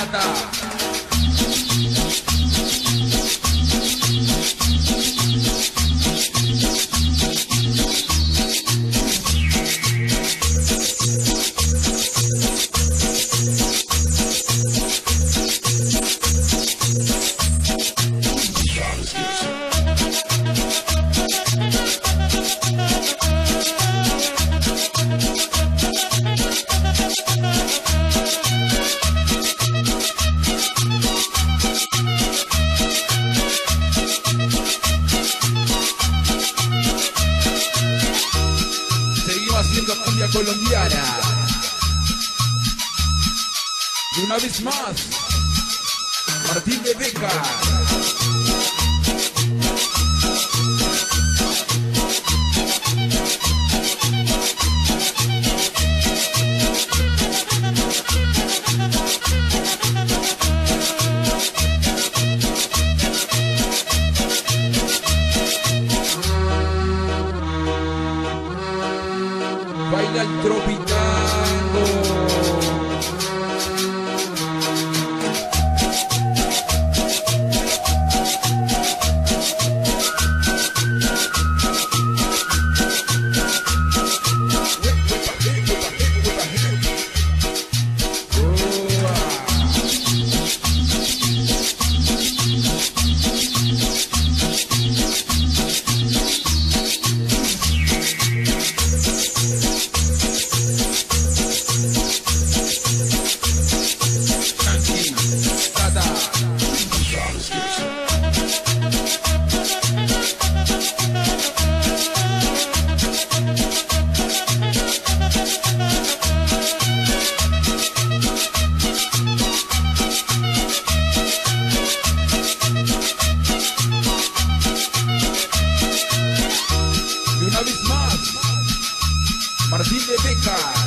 Dadá. Colombiana. Y una vez más, Martín de Beca. Baila el de Becar.